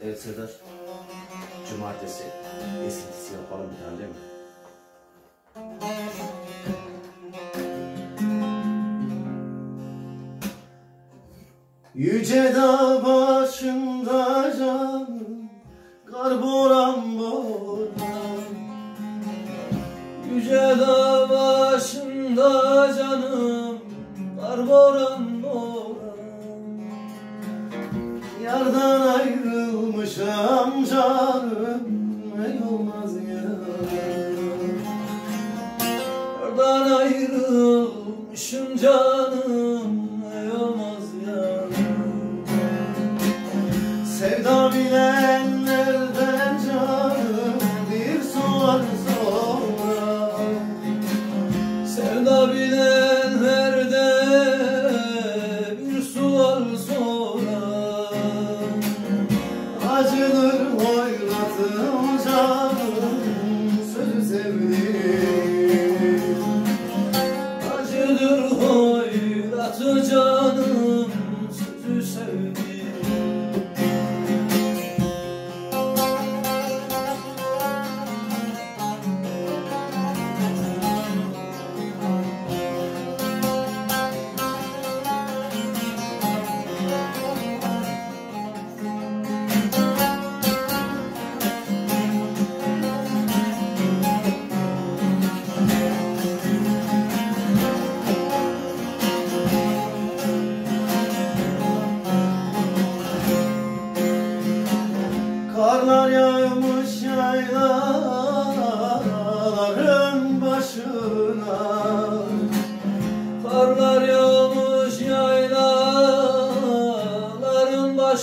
Evet Serdar. Cumartesi esintisi yapalım bir tane değil mi? Yüce dağ başında canım Kar boran boran Yüce dağ başında canım Kar boran boran Yardan ayrılmışam canım Ey olmaz ya. Yardan ayrılmışım canım Ey olmaz ya. Sevda bilenlerden canım Bir sual sonra. Sevda bilenlerde Acıdır hoyratı canım Sözü sevdim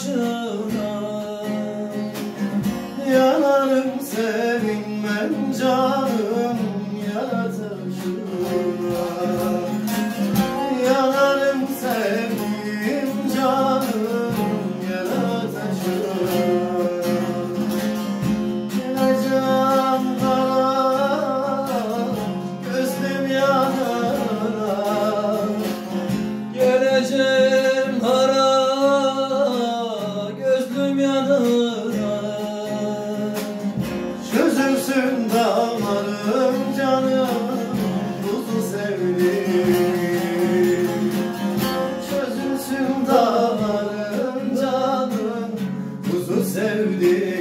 başına. Yanarım sevinmem canım Çözülsün dağlarım canım Buzu sevdim. Çözülsün dağlarım canım Buzu sevdim